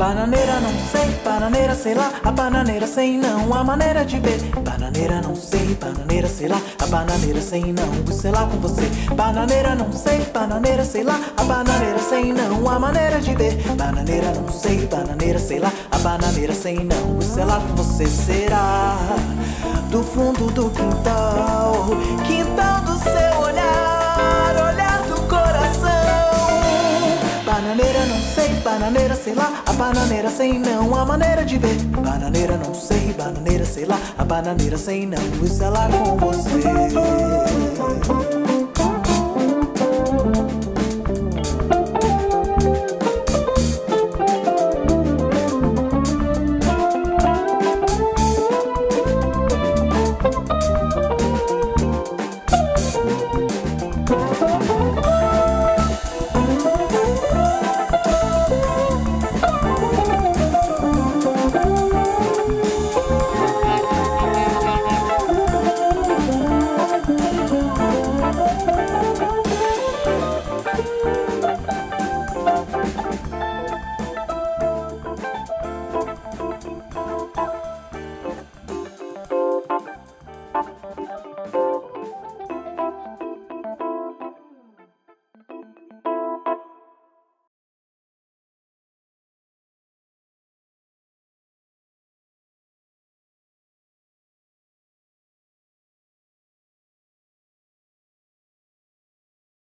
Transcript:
Bananeira não sei, bananeira sei lá, a bananeira sei não, a maneira de ver. Bananeira não sei, bananeira sei lá, a bananeira sei não, o sei lá com você. Bananeira não sei, bananeira sei lá, a bananeira sei não, a maneira de ver. Bananeira não sei, bananeira sei lá, a bananeira sei não, o sei lá com você será. Do fundo do quintal, quintal do seu olhar, olhar do coração. Bananeira bananeira sei lá, a bananeira sei não, a maneira de ver. Bananeira não sei, bananeira sei lá, a bananeira sei não, isso é lá com você.